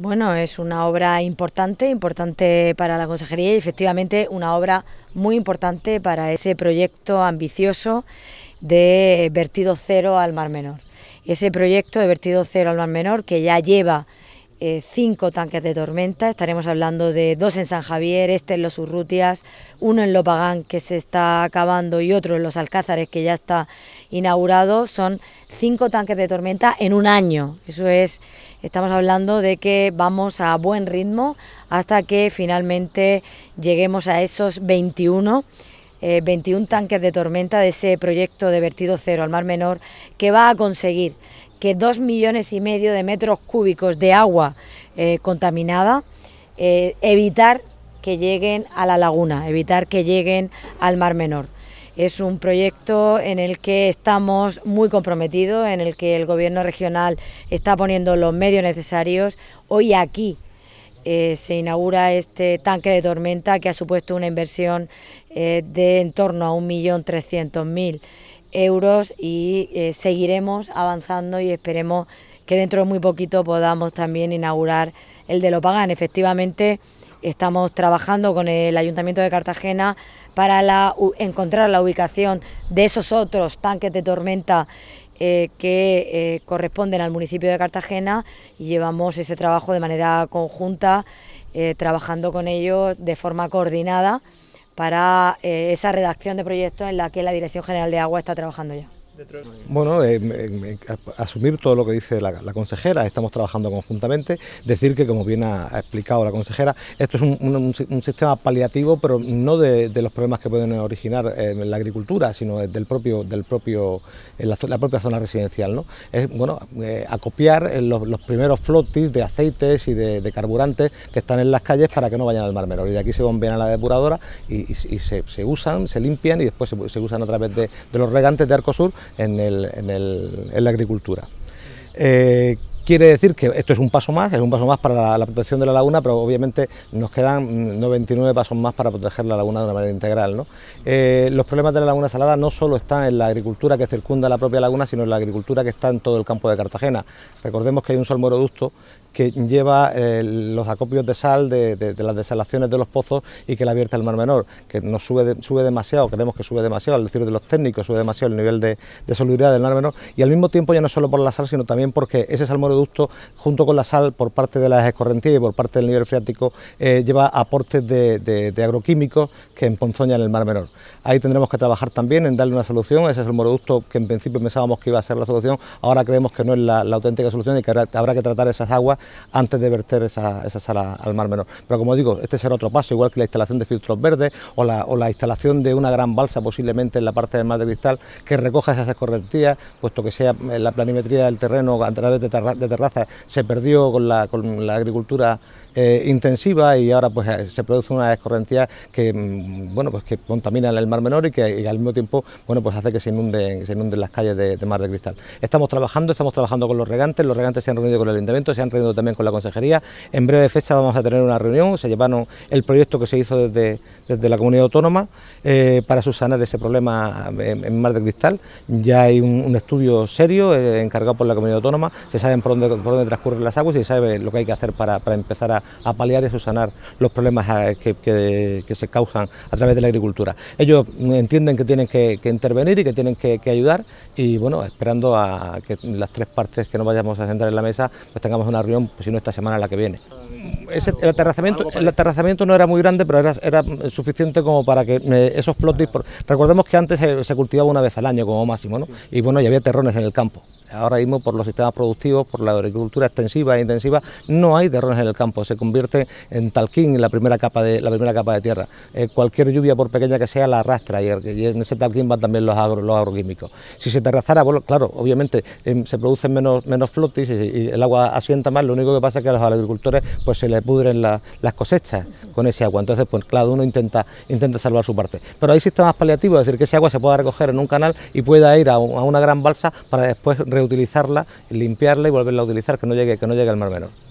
Bueno, es una obra importante, importante para la consejería y efectivamente una obra muy importante para ese proyecto ambicioso de vertido cero al Mar Menor. Ese proyecto de vertido cero al Mar Menor que ya lleva eh, cinco tanques de tormenta, estaremos hablando de dos en San Javier, este en los Urrutias, uno en Lopagán que se está acabando y otro en los Alcázares que ya está inaugurado, son cinco tanques de tormenta en un año, eso es, estamos hablando de que vamos a buen ritmo hasta que finalmente lleguemos a esos 21 21 eh, tanques de tormenta de ese proyecto de vertido cero al Mar Menor que va a conseguir que dos millones y medio de metros cúbicos de agua eh, contaminada, eh, evitar que lleguen a la laguna, evitar que lleguen al Mar Menor. Es un proyecto en el que estamos muy comprometidos, en el que el Gobierno regional está poniendo los medios necesarios. Hoy aquí eh, se inaugura este tanque de tormenta que ha supuesto una inversión de en torno a 1.300.000 euros y eh, seguiremos avanzando y esperemos que dentro de muy poquito podamos también inaugurar el de Lopagán. Efectivamente, estamos trabajando con el Ayuntamiento de Cartagena para encontrar la ubicación de esos otros tanques de tormenta eh, que eh, corresponden al municipio de Cartagena y llevamos ese trabajo de manera conjunta, trabajando con ellos de forma coordinada para eh, esa redacción de proyectos en la que la Dirección General de Agua está trabajando ya. Bueno, eh, eh, asumir todo lo que dice la, consejera, estamos trabajando conjuntamente, decir que como bien ha, explicado la consejera, esto es un, sistema paliativo, pero no de, los problemas que pueden originar en la agricultura, sino del propio, del propio, en la, propia zona residencial. ¿no? Es bueno, eh, acopiar los, primeros flotis de aceites y de, carburantes que están en las calles para que no vayan al Mar Menor. Y de aquí se bombean a la depuradora y, se, usan, se limpian y después se, usan a través de, de los regantes de Arcosur en, el, en, el, en la agricultura. Eh, quiere decir que esto es un paso más, es un paso más para la, protección de la laguna, pero obviamente nos quedan 99 pasos más para proteger la laguna de una manera integral. Eh, los problemas de la laguna salada no solo están en la agricultura que circunda la propia laguna, sino en la agricultura que está en todo el campo de Cartagena. Recordemos que hay un salmoreducto que lleva eh, los acopios de sal de, las desalaciones de los pozos y que la vierte al Mar Menor, que nos sube, sube demasiado, creemos que sube demasiado, al decir de los técnicos, sube demasiado el nivel de, de solubilidad del Mar Menor y al mismo tiempo ya no solo por la sal, sino también porque ese salmoreducto, junto con la sal, por parte de las escorrentías y por parte del nivel freático, eh, lleva aportes de, agroquímicos que emponzoñan el Mar Menor. Ahí tendremos que trabajar también en darle una solución ese salmoreducto que en principio pensábamos que iba a ser la solución, ahora creemos que no es la, auténtica solución y que habrá que tratar esas aguas antes de verter esa, sala al mar menor. Pero como digo, este será otro paso, igual que la instalación de filtros verdes o la, instalación de una gran balsa posiblemente en la parte del mar de cristal que recoja esas escorrentías, puesto que sea la planimetría del terreno a través de, se perdió con la, con la agricultura eh, intensiva y ahora pues eh, se produce una escorrentía que mm, bueno pues que contamina el mar menor y que al mismo tiempo bueno pues hace que se inunden, se inunden las calles de, Mar de Cristal. Estamos trabajando, estamos trabajando con los regantes, los regantes se han reunido con el Ayuntamiento, se han reunido también con la Consejería, en breve fecha vamos a tener una reunión, se llevaron el proyecto que se hizo desde, desde la comunidad autónoma eh, para subsanar ese problema en, Mar de Cristal, ya hay un, estudio serio encargado por la comunidad autónoma, se sabe por dónde, por dónde transcurren las aguas y se sabe lo que hay que hacer para, para empezar a a, paliar y subsanar los problemas eh, que, se causan a través de la agricultura. Ellos entienden que tienen que, intervenir y que tienen que, ayudar y bueno, esperando a que las tres partes que nos vayamos a sentar en la mesa pues tengamos una reunión, si no esta semana la que viene el, aterrazamiento, el aterrazamiento no era muy grande, pero era, era suficiente como para que eh, esos flotis... recordemos que antes se, cultivaba una vez al año como máximo, ¿no? y bueno, y había terrones en el campo. Ahora mismo por los sistemas productivos, por la agricultura extensiva e intensiva, no hay terrones en el campo, se convierte en talquín la primera capa de, la primera capa de tierra. Eh, cualquier lluvia, por pequeña que sea, la arrastra y, en ese talquín van también los, agro, los agroquímicos. Si se terrazara, bueno, claro, obviamente em, se producen menos, menos flotis y, el agua asienta más, lo único que pasa es que a los agricultores pues se les pudren las cosechas con ese agua. Entonces, pues claro, uno intenta, intenta salvar su parte. Pero hay sistemas paliativos, es decir, que ese agua se pueda recoger en un canal y pueda ir a, una gran balsa para después reutilizarla, limpiarla y volverla a utilizar, que no llegue, que no llegue al mar menor.